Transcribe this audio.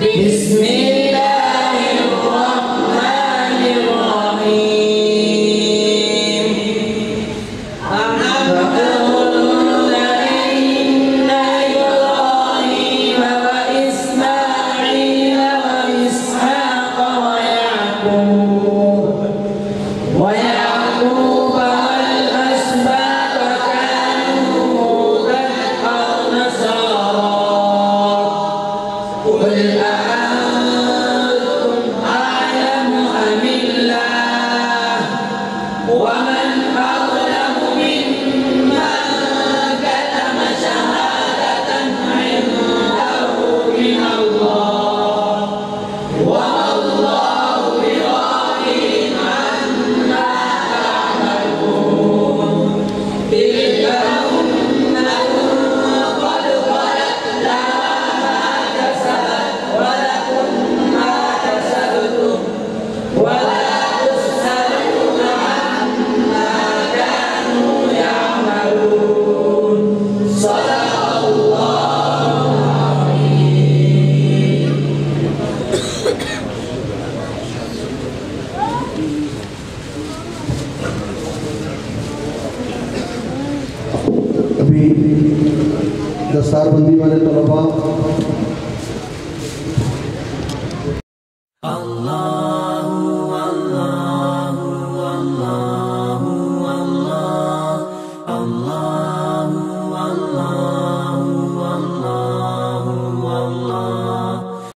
Bismillah. one بھی دستار بندی والے طلبہ اللہ